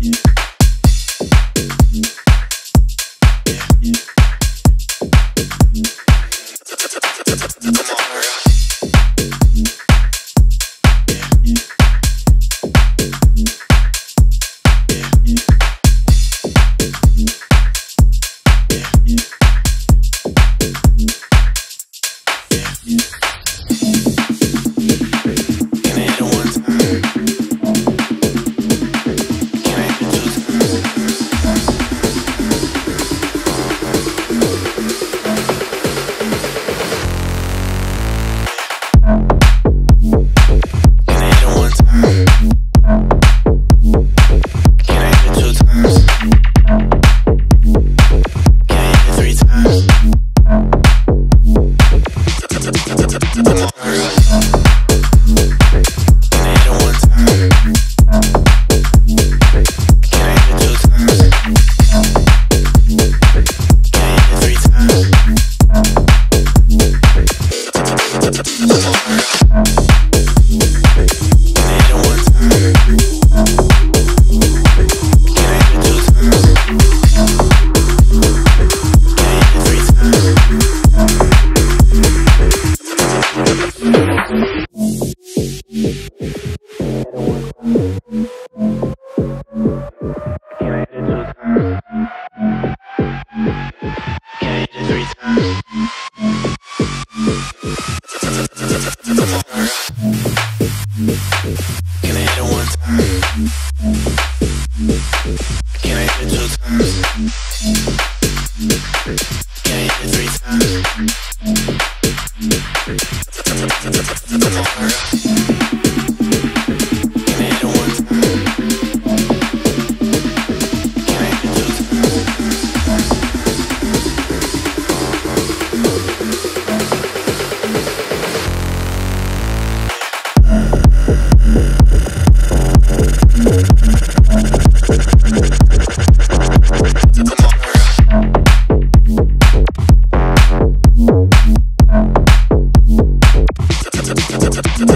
yeah. Tomorrow. don't want to